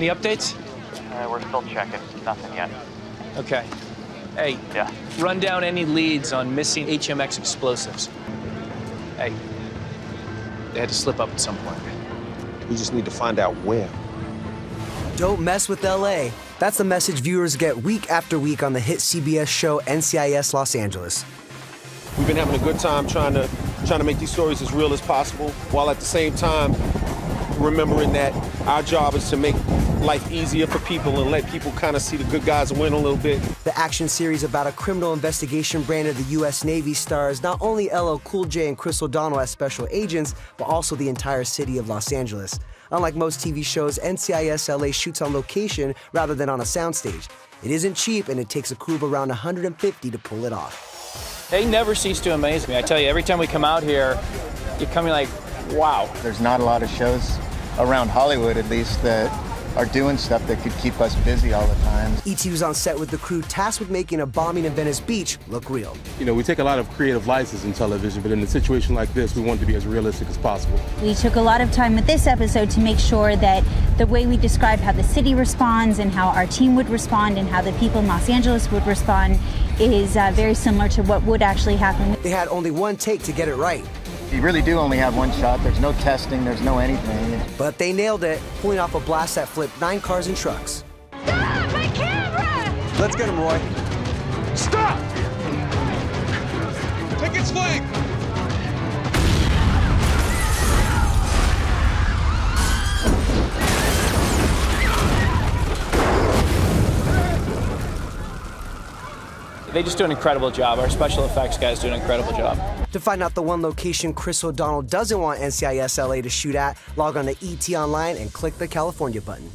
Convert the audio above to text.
Any updates? Uh, we're still checking. Nothing yet. Okay. Hey, Yeah. run down any leads on missing HMX explosives. Hey, they had to slip up at some point. We just need to find out where. Don't mess with LA. That's the message viewers get week after week on the hit CBS show NCIS Los Angeles. We've been having a good time trying to trying to make these stories as real as possible, while at the same time remembering that our job is to make life easier for people and let people kind of see the good guys win a little bit. The action series about a criminal investigation brand of the U.S. Navy stars not only LL Cool J and Chris O'Donnell as special agents, but also the entire city of Los Angeles. Unlike most TV shows, NCIS LA shoots on location rather than on a soundstage. It isn't cheap, and it takes a crew of around 150 to pull it off. They never cease to amaze me. I tell you, every time we come out here, you're coming like, wow. There's not a lot of shows around Hollywood, at least, that are doing stuff that could keep us busy all the time. E.T. was on set with the crew tasked with making a bombing in Venice Beach look real. You know, we take a lot of creative license in television, but in a situation like this, we want to be as realistic as possible. We took a lot of time with this episode to make sure that the way we describe how the city responds and how our team would respond and how the people in Los Angeles would respond is uh, very similar to what would actually happen. They had only one take to get it right, You really do only have one shot. There's no testing, there's no anything. but they nailed it, pulling off a blast that flipped nine cars and trucks. Let's get him, Roy. Stop! Take its flank! They just do an incredible job. Our special effects guys do an incredible job. To find out the one location Chris O'Donnell doesn't want NCIS LA to shoot at, log on to ET Online and click the California button.